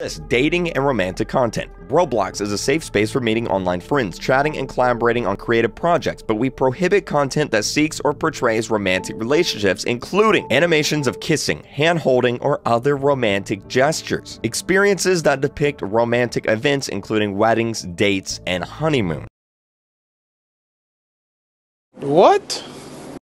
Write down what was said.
This Dating and romantic content. Roblox is a safe space for meeting online friends, chatting, and collaborating on creative projects, but we prohibit content that seeks or portrays romantic relationships, including animations of kissing, hand holding, or other romantic gestures. Experiences that depict romantic events, including weddings, dates, and honeymoon. What?